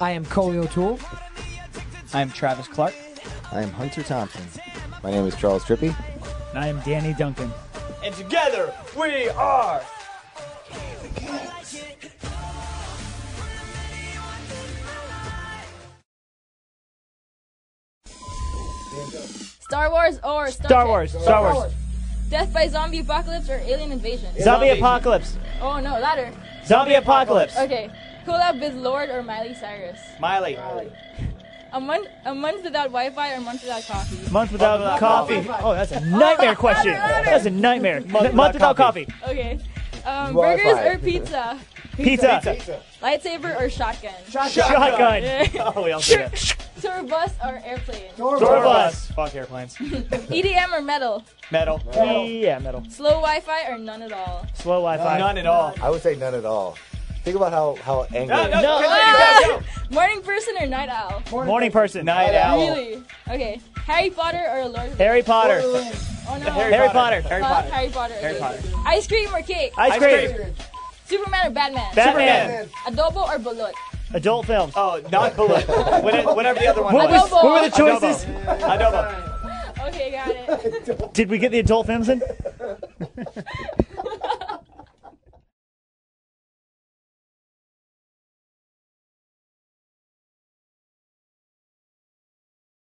I am Coley O'Toole. I'm Travis Clark. I am Hunter Thomas. My name is Charles Trippy. And I am Danny Duncan. And together we are. Star Wars or Star, Star Trek? Wars. Star Wars. Death by zombie apocalypse or alien invasion? Zombie apocalypse. Oh no, ladder. Zombie apocalypse. Okay. Collab with Lorde or Miley Cyrus? Miley. A month, a month without Wi-Fi or a month without coffee? Month without coffee. Oh, that's a nightmare question. That's a nightmare. Month without coffee. Okay. Um, burgers or pizza? Pizza. Lightsaber or shotgun? Shotgun. Shotgun. Oh, we all say that. Tour bus or airplane? Tour bus. Fuck airplanes. EDM or metal? Metal. Yeah, metal. Slow Wi-Fi or none at all? Slow Wi-Fi. None at all. I would say none at all. Think about how how angry. No, no, No. continue, Morning person or night owl? Morning person. go. Night owl. Really? Okay. Harry Potter or Lord of the Harry Potter. Oh no. Harry, Harry Potter. Potter. Harry Huh? Potter. Harry Potter. Harry okay. Potter. Ice cream or cake? Ice Ice cream. cream. Superman or Batman? Batman. Adobo or balut? Adult films. Oh, not bullet. Whatever the other one What, was. was, what were the choices? Adobo. Okay, got it. Did we get the adult films in?